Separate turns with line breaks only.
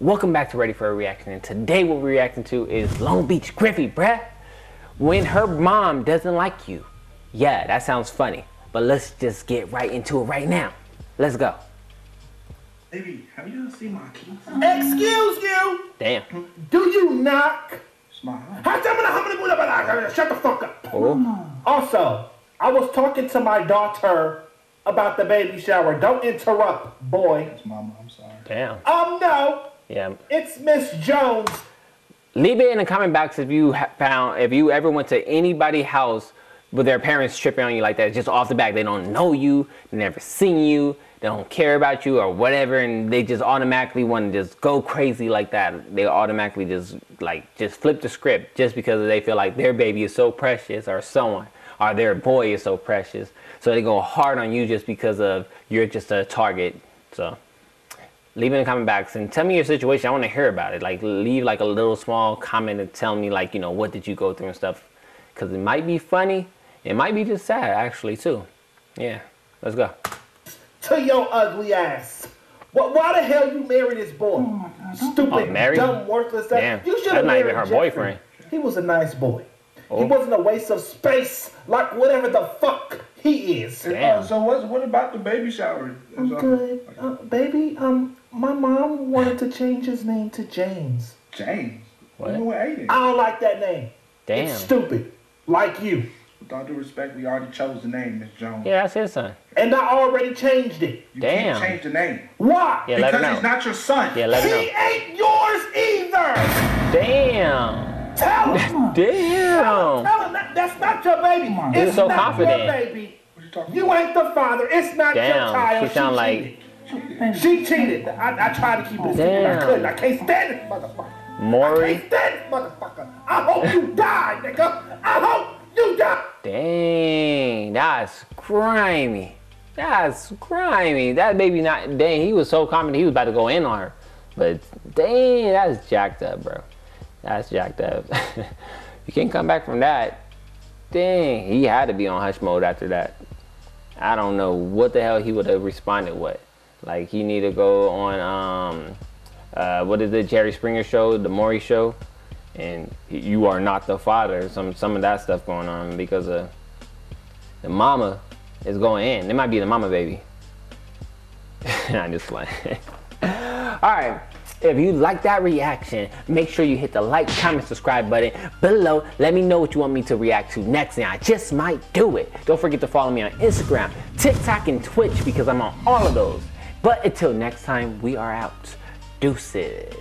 Welcome back to Ready for a Reaction. And today what we're reacting to is Long Beach Griffy, bruh. When her mom doesn't like you. Yeah, that sounds funny. But let's just get right into it right now. Let's go.
Baby, have you ever seen my keys?
Excuse you!
Damn.
Do you knock?
It's my house.
Shut the fuck up.
Oh,
Also, I was talking to my daughter about the baby shower. Don't interrupt, boy.
It's mama, I'm sorry.
damn.
Um, no,
Yeah.
it's Miss Jones.
Leave it in the comment box if you found, if you ever went to anybody's house with their parents tripping on you like that, just off the back. They don't know you, they never seen you, they don't care about you or whatever, and they just automatically want to just go crazy like that. They automatically just like just flip the script just because they feel like their baby is so precious or someone or their boy is so precious. So they go hard on you just because of you're just a target. So leave it in the comment box and tell me your situation. I want to hear about it. Like leave like a little small comment and tell me like, you know, what did you go through and stuff. Cause it might be funny. It might be just sad actually too. Yeah. Let's go.
To your ugly ass. What? Why the hell you marry this boy? Stupid,
Oh, marry him?
dumb, worthless.
Damn,
You should
that's
have
not
married
even her
Jeffrey.
boyfriend.
He was a nice boy. He
Oh.
wasn't a waste of space like whatever the fuck he is.
Damn.
Uh, so what? What about the baby shower?
I'm good. Uh, baby, um, my mom wanted to change his name to James.
James.
What?
You with Aiden?
I don't like that name.
Damn.
It's stupid. Like you.
With all due respect, we already chose the name, Miss Jones.
Yeah, that's his son.
And I already changed it.
You
Damn.
can't change the name.
Why?
Yeah, let her
because
know.
he's not your son.
Yeah, let
he
her know.
ain't yours either.
Damn.
Tell him.
Damn.
Tell him that, that's not your baby.
on.
He was
It's
so
not
confident.
your baby.
What you talking
You ain't the father. It's not your child.
she sound like-
cheated. She cheated. I, I tried to keep it a secret. I couldn't. I can't stand this motherfucker.
Maury.
I can't stand this motherfucker. I hope you die, nigga. I hope you die.
Dang, that's grimy. That's grimy. That baby not dang, he was so confident he was about to go in on her. But dang, that's jacked up, bro. That's jacked up. you can't come back from that. Dang, he had to be on hush mode after that. I don't know what the hell he would have responded with. Like he need to go on um uh what is it, Jerry Springer show, the Maury show, and you are not the father. Some some of that stuff going on because of the mama is going in. It might be the mama baby. I'm just playing. All right. If you like that reaction, make sure you hit the like, comment, subscribe button below. Let me know what you want me to react to next, and I just might do it. Don't forget to follow me on Instagram, TikTok, and Twitch because I'm on all of those. But until next time, we are out. Deuces.